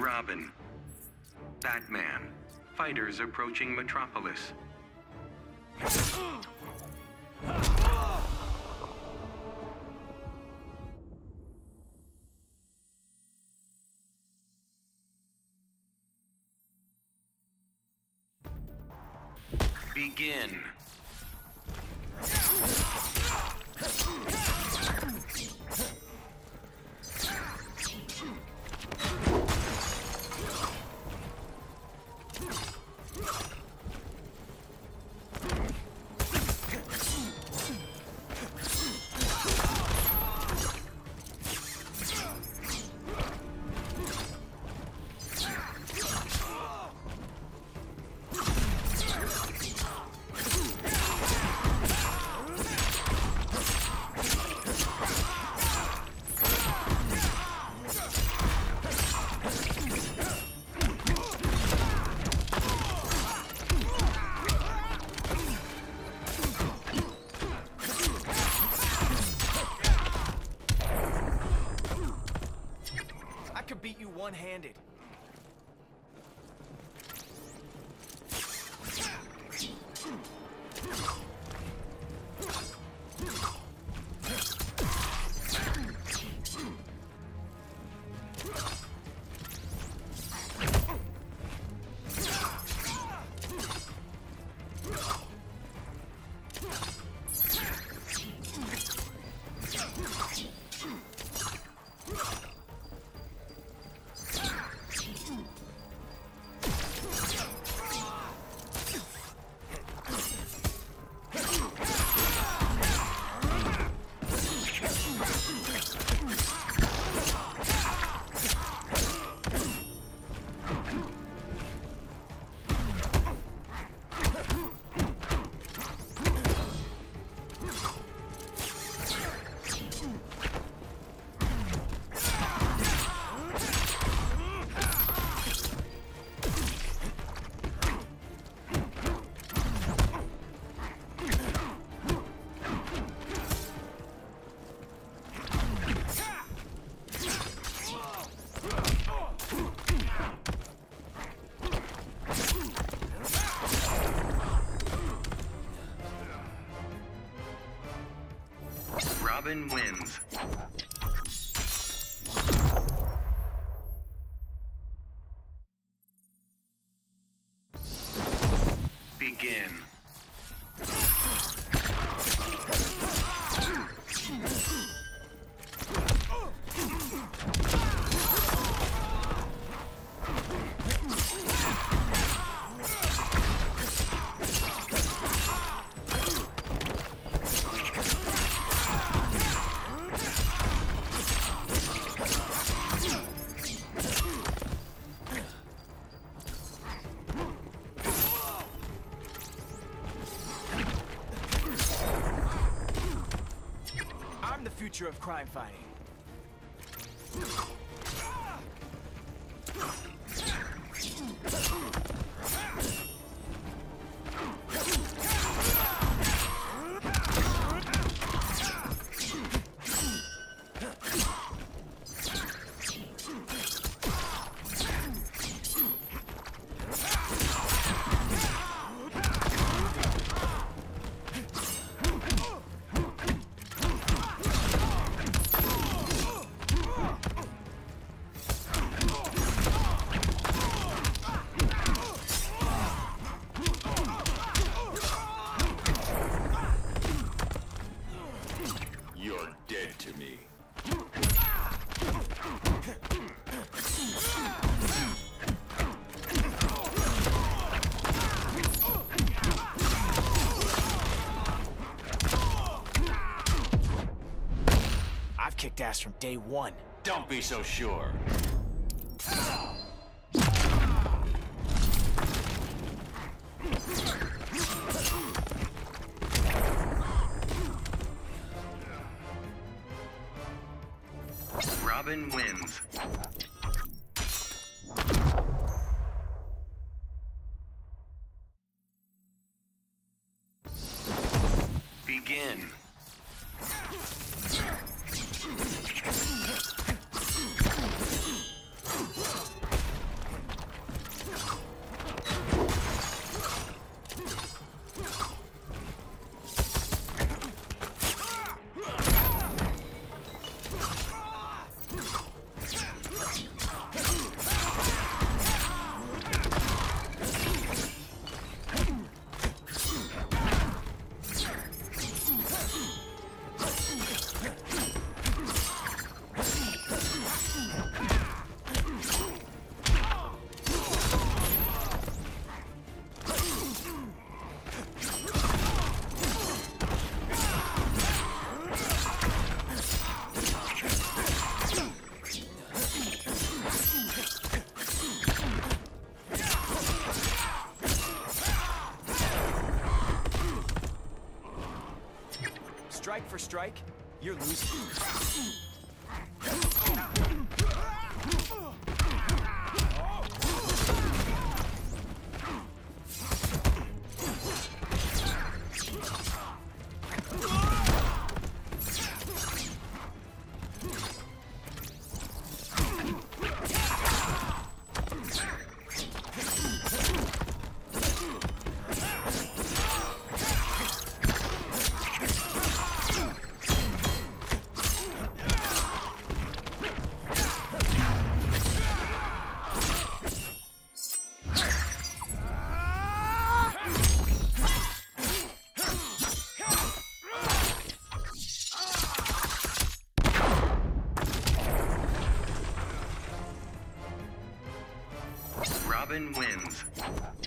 Robin. Batman. Fighters approaching Metropolis. Begin. One-handed. Robin wins. Begin. Of crime fighting. You're dead to me. I've kicked ass from day one. Don't be so sure. Robin wins. Begin. Strike, you're losing. Robin wins.